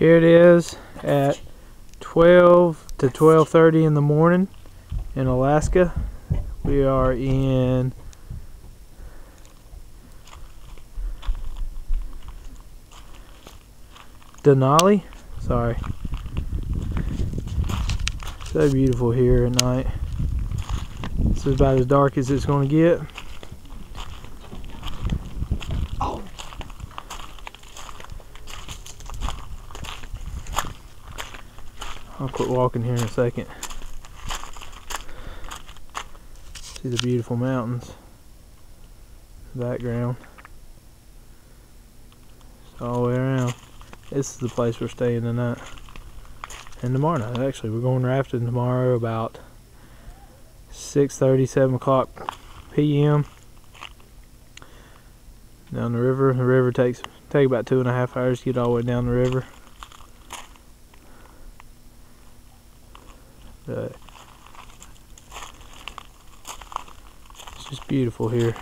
Here it is at 12 to 12:30 in the morning in Alaska. We are in Denali. Sorry. So beautiful here at night. This is about as dark as it's going to get. I'll quit walking here in a second. See the beautiful mountains. Background. It's all the way around. This is the place we're staying tonight. And tomorrow night, actually. We're going rafting tomorrow about 6.30, 7 o'clock p.m. Down the river. The river takes take about two and a half hours to get all the way down the river. But it's just beautiful here.